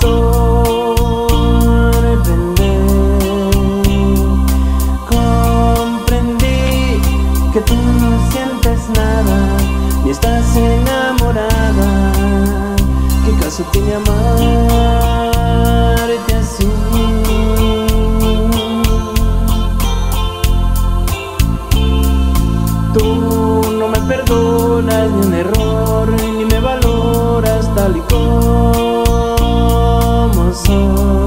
sorprendí, comprendí que tú no sientes nada ni estás enamorada. ¿Qué caso tiene amar? 음